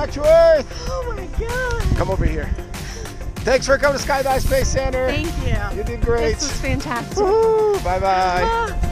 Back to Earth. Oh my god. Come over here. Thanks for coming to Skydive Space Center. Thank you. You did great. This was fantastic. Bye bye. Ah.